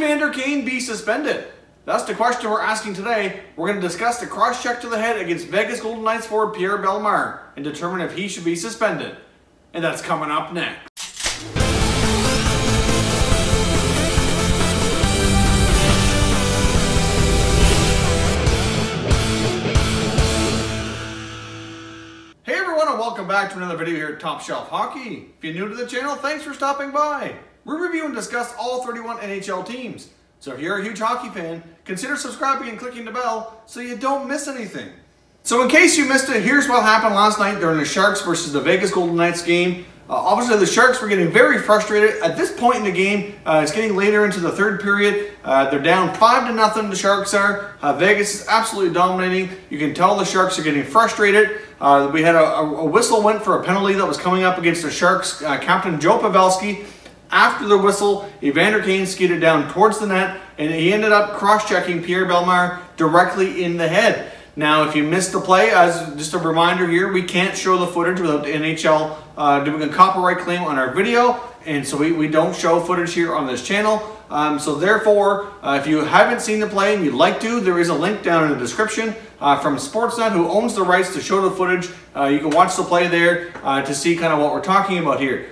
Evander Kane be suspended? That's the question we're asking today. We're going to discuss the cross check to the head against Vegas Golden Knights forward Pierre Bellemare and determine if he should be suspended. And that's coming up next. Hey everyone and welcome back to another video here at Top Shelf Hockey. If you're new to the channel, thanks for stopping by. We review and discuss all 31 NHL teams. So if you're a huge hockey fan, consider subscribing and clicking the bell so you don't miss anything. So in case you missed it, here's what happened last night during the Sharks versus the Vegas Golden Knights game. Uh, obviously, the Sharks were getting very frustrated. At this point in the game, uh, it's getting later into the third period. Uh, they're down 5 to nothing, the Sharks are. Uh, Vegas is absolutely dominating. You can tell the Sharks are getting frustrated. Uh, we had a, a, whistle went for a penalty that was coming up against the Sharks. Uh, Captain Joe Pavelski, after the whistle, Evander Kane skated down towards the net, and he ended up cross-checking Pierre Bellemare directly in the head. Now, if you missed the play, as just a reminder here, we can't show the footage without the NHL uh, doing a copyright claim on our video, and so we, we don't show footage here on this channel. Um, so therefore, uh, if you haven't seen the play and you'd like to, there is a link down in the description uh, from Sportsnet who owns the rights to show the footage. Uh, you can watch the play there uh, to see kind of what we're talking about here.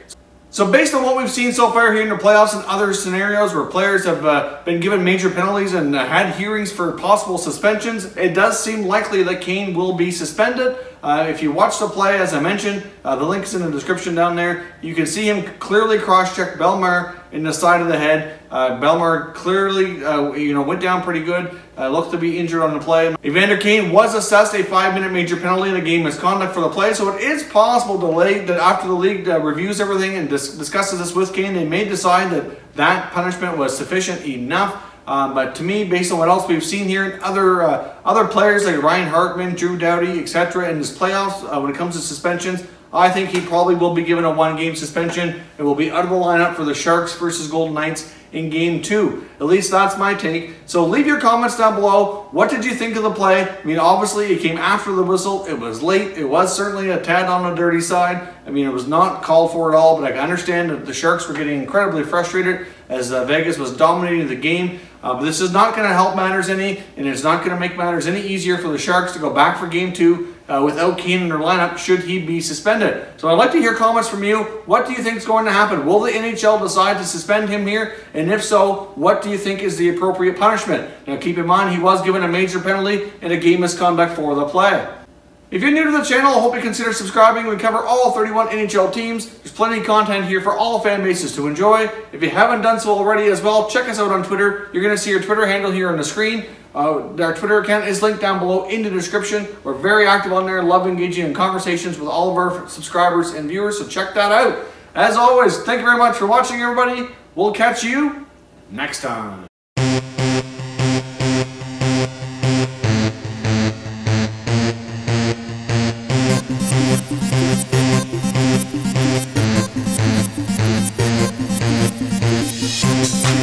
So based on what we've seen so far here in the playoffs and other scenarios where players have uh, been given major penalties and uh, had hearings for possible suspensions, it does seem likely that Kane will be suspended. Uh, if you watch the play, as I mentioned, uh, the link is in the description down there. You can see him clearly cross-check Bellemare in the side of the head. Uh, Bellemare clearly, uh, you know, went down pretty good. Uh, looked to be injured on the play. Evander Kane was assessed a five-minute major penalty in a game misconduct for the play, so it is possible that after the league uh, reviews everything and dis discusses this with Kane, they may decide that that punishment was sufficient enough um, but to me, based on what else we've seen here, other uh, other players like Ryan Hartman, Drew Doughty, etc., in this playoffs, uh, when it comes to suspensions, I think he probably will be given a one-game suspension and will be out of the lineup for the Sharks versus Golden Knights in Game 2. At least that's my take. So leave your comments down below. What did you think of the play? I mean, obviously, it came after the whistle. It was late. It was certainly a tad on the dirty side. I mean, it was not called for at all, but I understand that the Sharks were getting incredibly frustrated as uh, Vegas was dominating the game. Uh, but this is not going to help matters any, and it's not going to make matters any easier for the Sharks to go back for game two uh, without Kane in their lineup should he be suspended. So I'd like to hear comments from you. What do you think is going to happen? Will the NHL decide to suspend him here? And if so, what do you think is the appropriate punishment? Now keep in mind he was given a major penalty and a game misconduct for the play. If you're new to the channel, I hope you consider subscribing. We cover all 31 NHL teams. There's plenty of content here for all fan bases to enjoy. If you haven't done so already as well, check us out on Twitter. You're going to see our Twitter handle here on the screen. Uh, our Twitter account is linked down below in the description. We're very active on there, love engaging in conversations with all of our subscribers and viewers, so check that out. As always, thank you very much for watching, everybody. We'll catch you next time.